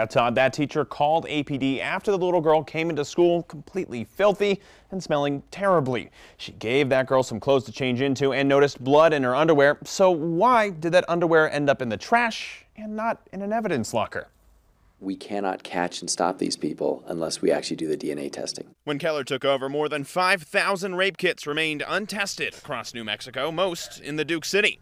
Now, Todd, that teacher called APD after the little girl came into school completely filthy and smelling terribly. She gave that girl some clothes to change into and noticed blood in her underwear. So why did that underwear end up in the trash and not in an evidence locker? we cannot catch and stop these people unless we actually do the DNA testing. When Keller took over, more than 5,000 rape kits remained untested across New Mexico, most in the Duke City.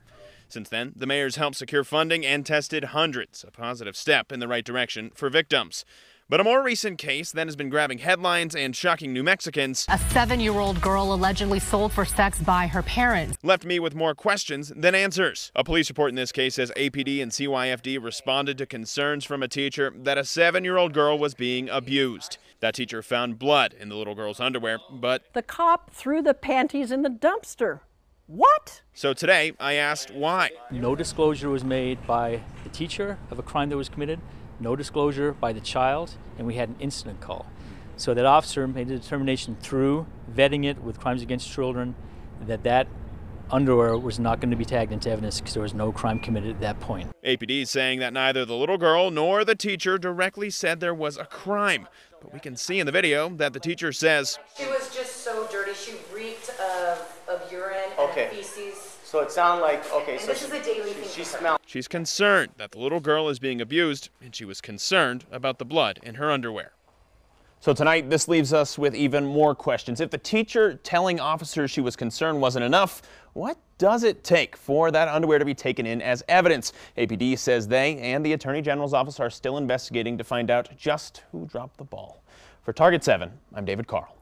Since then, the mayor's helped secure funding and tested hundreds, a positive step in the right direction for victims. But a more recent case then has been grabbing headlines and shocking New Mexicans. A seven year old girl allegedly sold for sex by her parents. Left me with more questions than answers. A police report in this case says APD and CYFD responded to concerns from a teacher that a seven year old girl was being abused. That teacher found blood in the little girl's underwear, but. The cop threw the panties in the dumpster. What? So today I asked why. No disclosure was made by the teacher of a crime that was committed no disclosure by the child, and we had an incident call. So that officer made a determination through vetting it with crimes against children that that underwear was not going to be tagged into evidence because there was no crime committed at that point. APD is saying that neither the little girl nor the teacher directly said there was a crime. But we can see in the video that the teacher says she was just so dirty. She reeked of, of urine okay. and feces. So it sounded like okay. And so this she, is a daily she, thing. She smelled. She's concerned that the little girl is being abused, and she was concerned about the blood in her underwear. So tonight, this leaves us with even more questions. If the teacher telling officers she was concerned wasn't enough, what does it take for that underwear to be taken in as evidence? APD says they and the Attorney General's office are still investigating to find out just who dropped the ball. For Target 7, I'm David Carl.